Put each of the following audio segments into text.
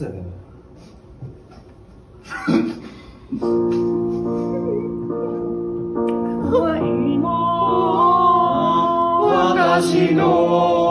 つ 私の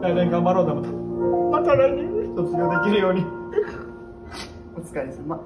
来年頑張ろうなまたまた来年卒業できるように。お疲れ様。